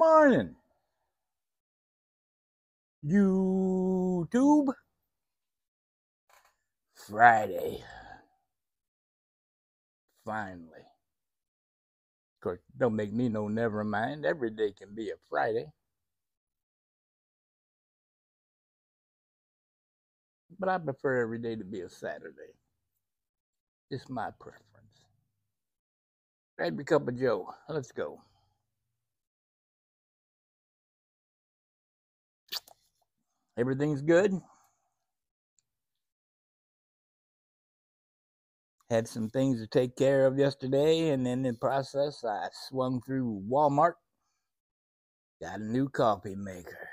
morning, YouTube. Friday. Finally. Of course, don't make me no never mind. Every day can be a Friday. But I prefer every day to be a Saturday. It's my preference. Grab your cup of Joe. Let's go. Everything's good. Had some things to take care of yesterday, and in the process, I swung through Walmart. Got a new coffee maker.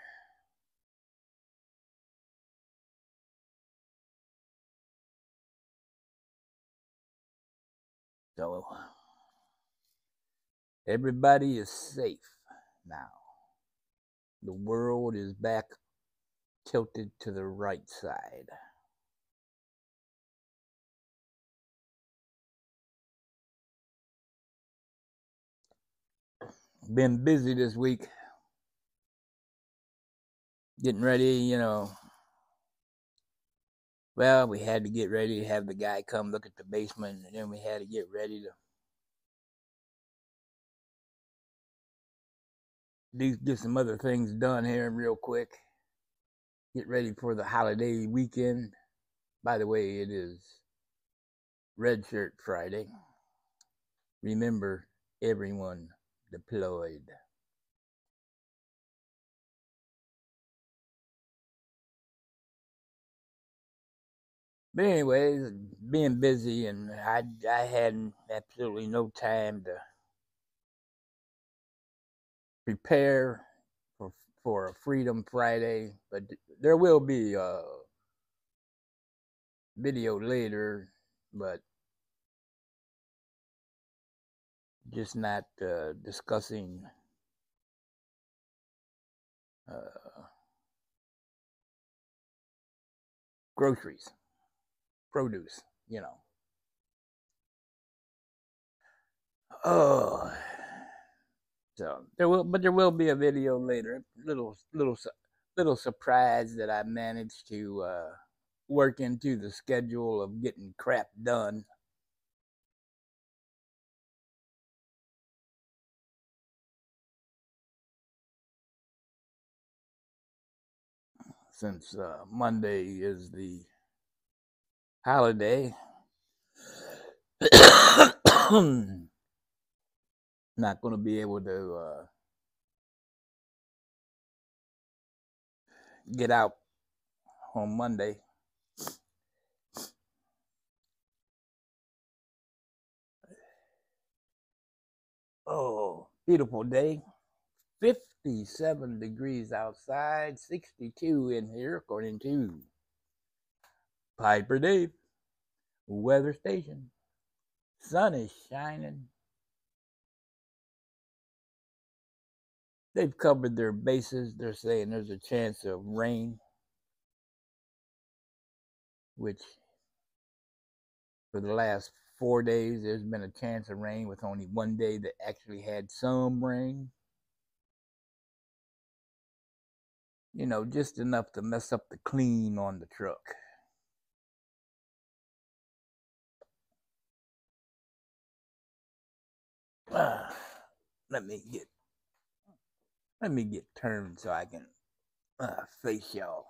So, everybody is safe now. The world is back tilted to the right side. Been busy this week. Getting ready, you know. Well, we had to get ready to have the guy come look at the basement, and then we had to get ready to do get some other things done here real quick get ready for the holiday weekend. By the way, it is Red Shirt Friday. Remember, everyone deployed. But anyways, being busy and I I had absolutely no time to prepare for a Freedom Friday, but there will be a video later, but just not uh, discussing uh, groceries, produce, you know. Oh. So there will, but there will be a video later. Little, little, little surprise that I managed to uh, work into the schedule of getting crap done. Since uh, Monday is the holiday. not going to be able to uh, get out on Monday. Oh, beautiful day. 57 degrees outside, 62 in here, according to Piper Dave weather station. Sun is shining. They've covered their bases. They're saying there's a chance of rain, which for the last four days there's been a chance of rain with only one day that actually had some rain. You know, just enough to mess up the clean on the truck. Let me get let me get turned so I can uh, face y'all.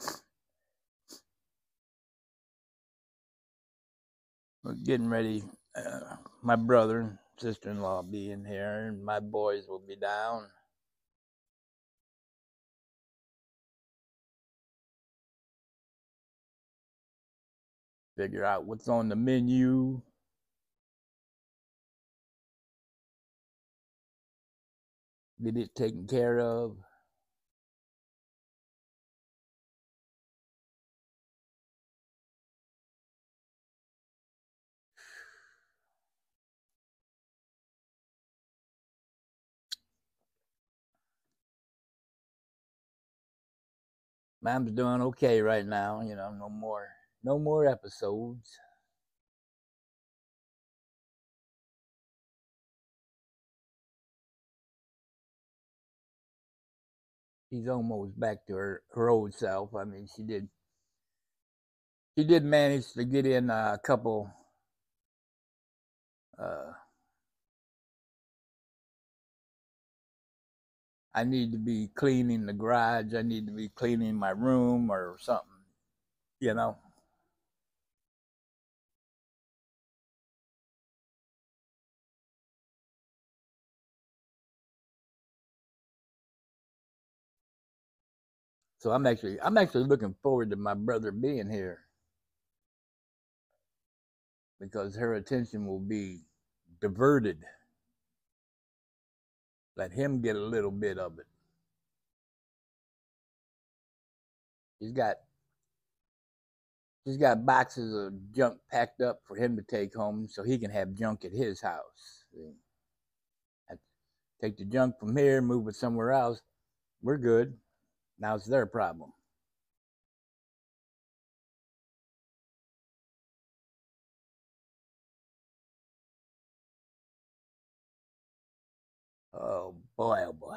We're getting ready. Uh, my brother and sister in law being here, and my boys will be down. Figure out what's on the menu. Get it taken care of. Mom's doing okay right now, you know, no more no more episodes. She's almost back to her, her old self. I mean, she did she did manage to get in a couple uh, I need to be cleaning the garage, I need to be cleaning my room or something, you know. So I'm actually I'm actually looking forward to my brother being here because her attention will be diverted. Let him get a little bit of it. He's got he's got boxes of junk packed up for him to take home so he can have junk at his house. Take the junk from here, move it somewhere else. We're good. Now it's their problem. Oh boy, oh boy.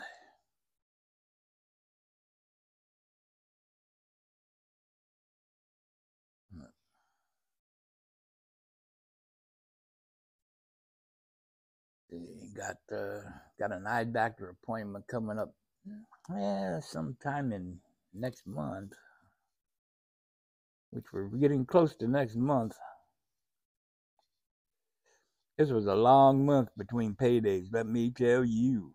Got uh, got an eye doctor appointment coming up yeah, sometime in next month, which we're getting close to next month. This was a long month between paydays, let me tell you.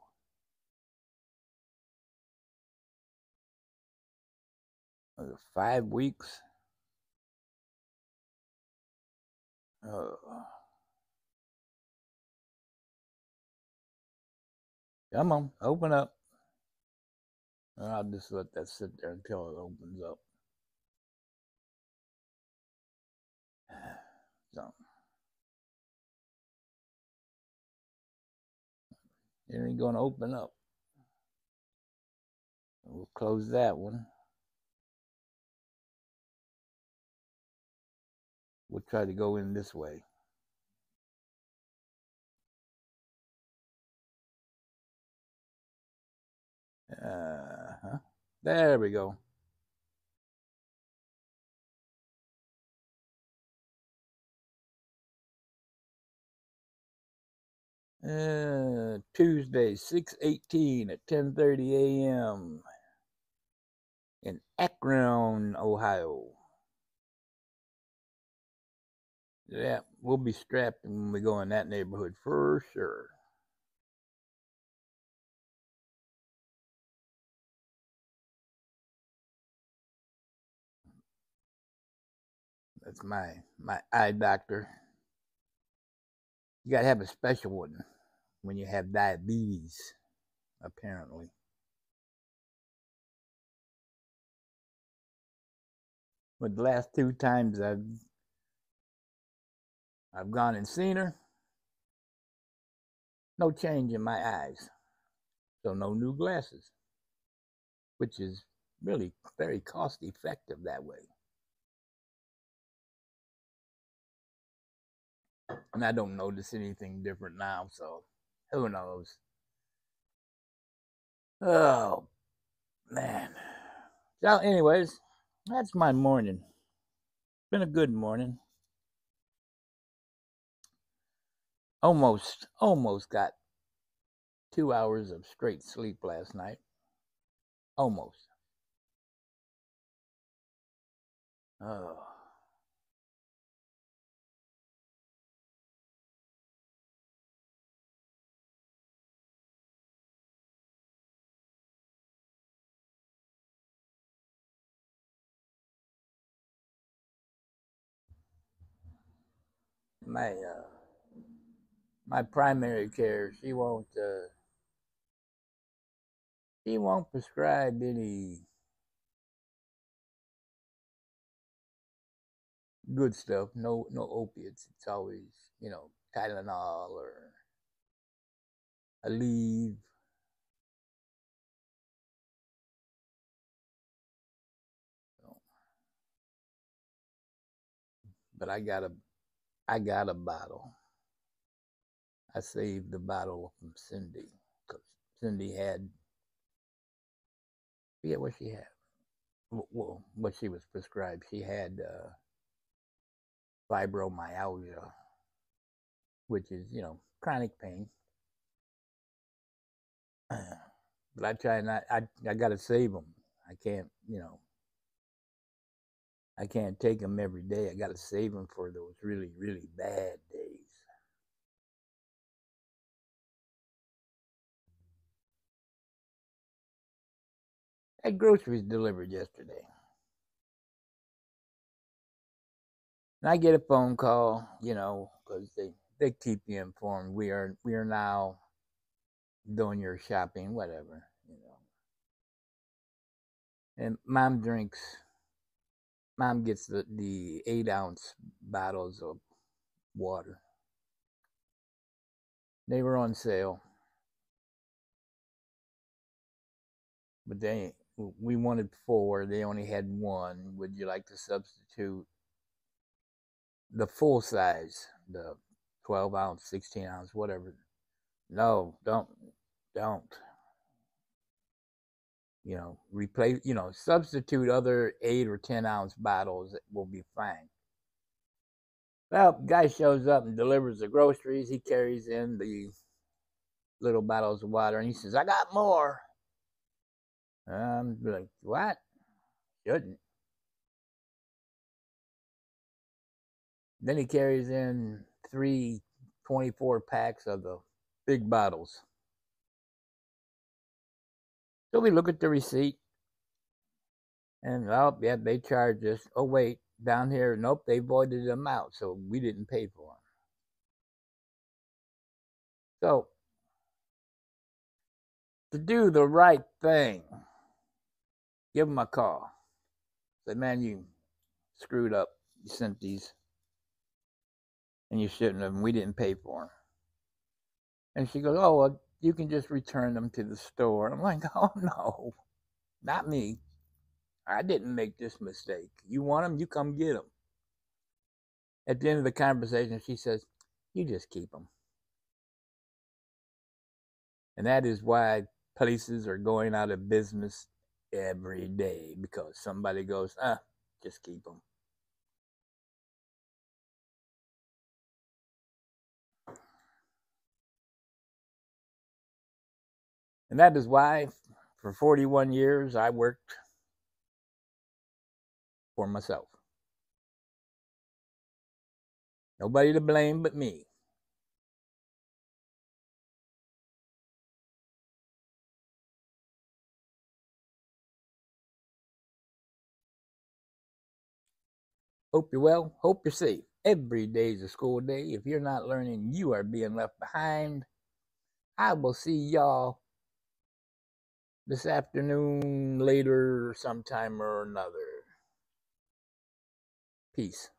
Five weeks. Oh. Come on, open up. I'll just let that sit there until it opens up. So it ain't gonna open up. We'll close that one. We'll try to go in this way. There we go. Uh, Tuesday, 618 at 10.30 a.m. in Akron, Ohio. Yeah, we'll be strapped when we go in that neighborhood for sure. That's my my eye doctor. You gotta have a special one when you have diabetes, apparently. But the last two times I've I've gone and seen her, no change in my eyes. So no new glasses, which is really very cost effective that way. And I don't notice anything different now, so who knows? Oh man. So, anyways, that's my morning. Been a good morning. Almost, almost got two hours of straight sleep last night. Almost. Oh. My uh, my primary care, she won't uh, she won't prescribe any good stuff. No no opiates. It's always you know Tylenol or Aleve. But I got a I got a bottle. I saved the bottle from Cindy because Cindy had forget what she had. Well, what she was prescribed. She had uh, fibromyalgia, which is, you know, chronic pain. But I try not, I, I got to save them. I can't, you know, I can't take them every day. I got to save them for those really, really bad days. had groceries delivered yesterday. And I get a phone call, you know, because they, they keep you informed. We are we are now doing your shopping, whatever, you know. And mom drinks mom gets the, the eight ounce bottles of water. They were on sale. But they we wanted four. They only had one. Would you like to substitute the full size, the 12 ounce, 16 ounce, whatever? No, don't, don't. You know, replace, you know, substitute other eight or 10 ounce bottles. It will be fine. Well, guy shows up and delivers the groceries. He carries in the little bottles of water and he says, I got more. I'm like, what? Shouldn't. Then he carries in three 24 packs of the big bottles. So we look at the receipt. And well, yeah, they charged us. Oh wait, down here, nope, they voided them out, so we didn't pay for them. So to do the right thing, give them a call. Say, man, you screwed up. You sent these, and you shouldn't have. We didn't pay for them. And she goes, oh well, you can just return them to the store. I'm like, oh no, not me. I didn't make this mistake. You want them, you come get them. At the end of the conversation, she says, you just keep them. And that is why places are going out of business every day because somebody goes, ah, just keep them. And that is why for 41 years I worked for myself. Nobody to blame but me. Hope you're well. Hope you're safe. Every day is a school day. If you're not learning, you are being left behind. I will see y'all this afternoon, later, sometime or another. Peace.